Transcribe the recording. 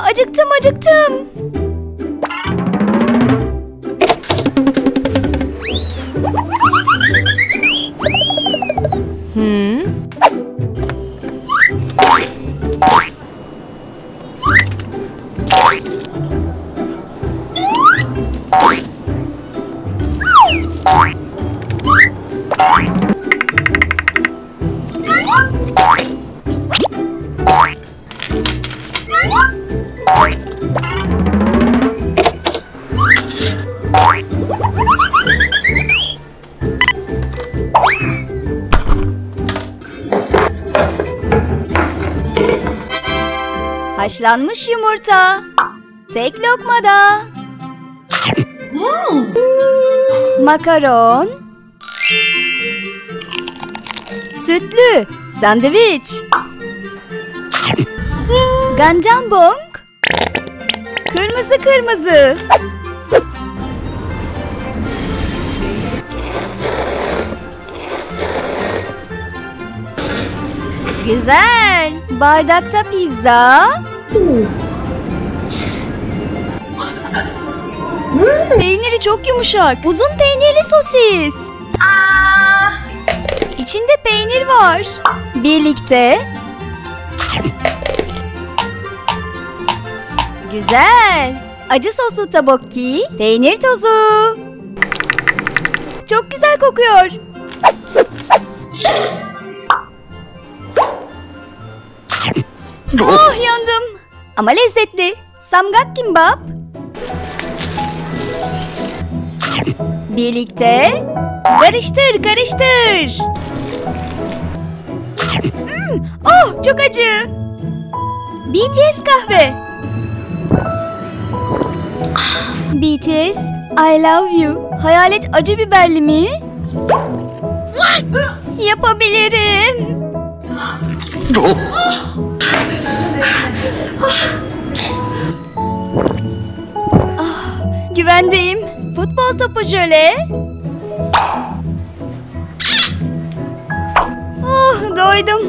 Ah acıktım acıktım. Hmm. Haşlanmış yumurta. Tek lokmada. Makaron. Sütlü sandviç. Ganjambong. Kırmızı kırmızı. Güzel. Bardakta pizza. Peyniri çok yumuşak. Uzun peynirli sosis. İçinde peynir var. Birlikte. Güzel. Acı soslu tabokki. Peynir tozu. Çok güzel kokuyor. Oh yandım. Ama lezzetli. Samgak kimbap. Birlikte karıştır karıştır. Hmm, oh çok acı. BTS kahve. BTS I love you. Hayalet acı biberli mi? Yapabilirim. Güvendeyim. Futbol topu jöle. Oh doydum.